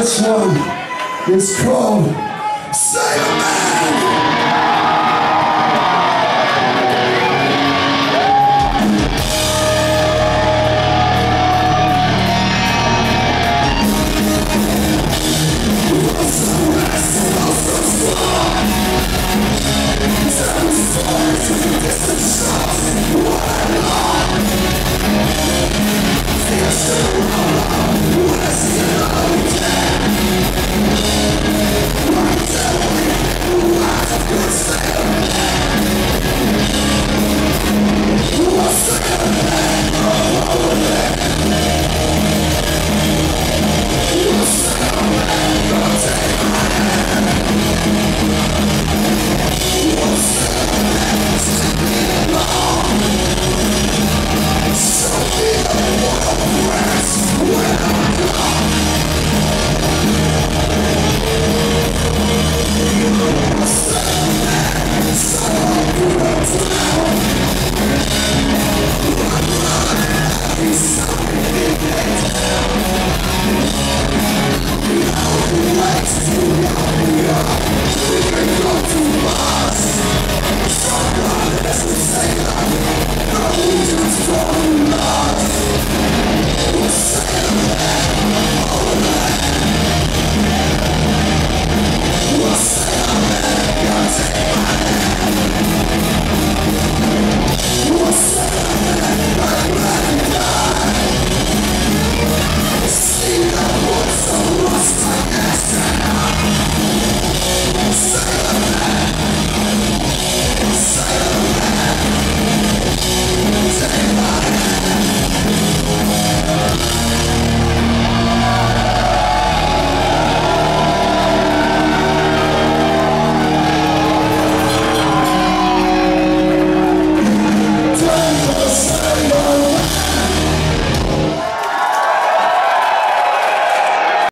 This one is called Sailor Man! Ich bin Platz.